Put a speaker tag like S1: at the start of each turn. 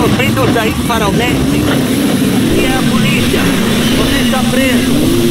S1: sofrendo daí para o médico. E é a polícia, você está preso.